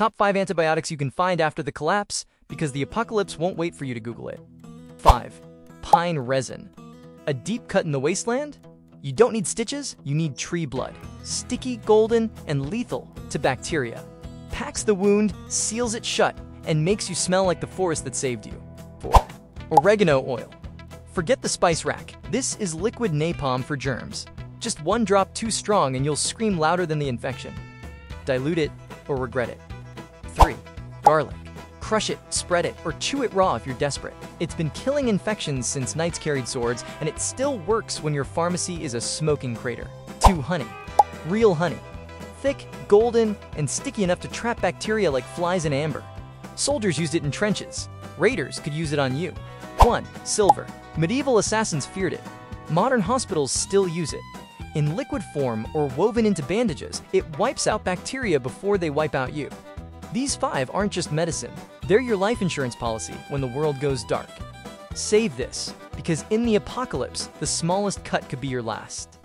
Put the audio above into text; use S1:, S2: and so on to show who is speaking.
S1: Top 5 antibiotics you can find after the collapse, because the apocalypse won't wait for you to Google it. 5. Pine resin. A deep cut in the wasteland? You don't need stitches, you need tree blood. Sticky, golden, and lethal to bacteria. Packs the wound, seals it shut, and makes you smell like the forest that saved you. 4. Oregano oil. Forget the spice rack. This is liquid napalm for germs. Just one drop too strong and you'll scream louder than the infection. Dilute it or regret it. 3. Garlic. Crush it, spread it, or chew it raw if you're desperate. It's been killing infections since knights carried swords, and it still works when your pharmacy is a smoking crater. 2. Honey. Real honey. Thick, golden, and sticky enough to trap bacteria like flies in amber. Soldiers used it in trenches. Raiders could use it on you. 1. Silver. Medieval assassins feared it. Modern hospitals still use it. In liquid form or woven into bandages, it wipes out bacteria before they wipe out you. These five aren't just medicine, they're your life insurance policy when the world goes dark. Save this, because in the apocalypse, the smallest cut could be your last.